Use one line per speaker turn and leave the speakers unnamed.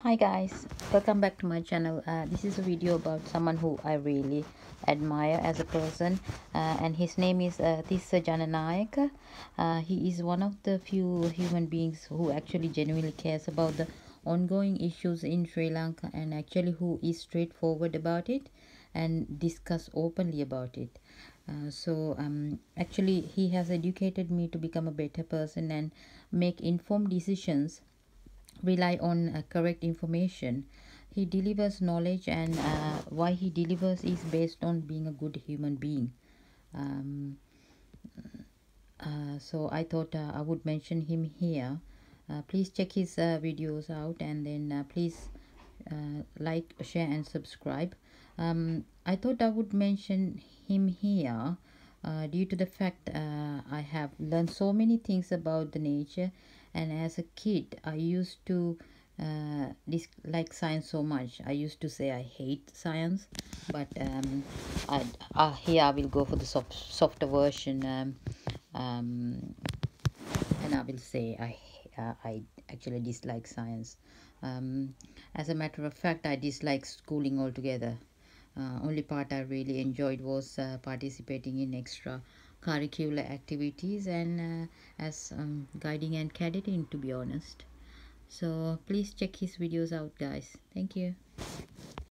hi guys. Welcome back to my channel. Uh, this is a video about someone who i really admire as a person uh, and his name is uh, Tissa Jananayake uh, he is one of the few human beings who actually genuinely cares about the ongoing issues in Sri Lanka and actually who is straightforward about it and discuss openly about it. Uh, so um, actually he has educated me to become a better person and make informed decisions rely on uh, correct information. He delivers knowledge and uh, why he delivers is based on being a good human being. Um, uh, so i thought uh, i would mention him here. Uh, please check his uh, videos out and then please like share and subscribe. Um, i thought i would mention him here due to the fact i have learned so many things about the nature and as a kid i used to uh, dislike science so much. I used to say i hate science but um, I, uh, here i will go for the soft, softer version um, um, and i will say i uh, i actually dislike science. Um, as a matter of fact i dislike schooling altogether. Uh, only part i really enjoyed was uh, participating in extra curricular activities and uh, as um, guiding and cadetting to be honest. So please check his videos out guys. Thank you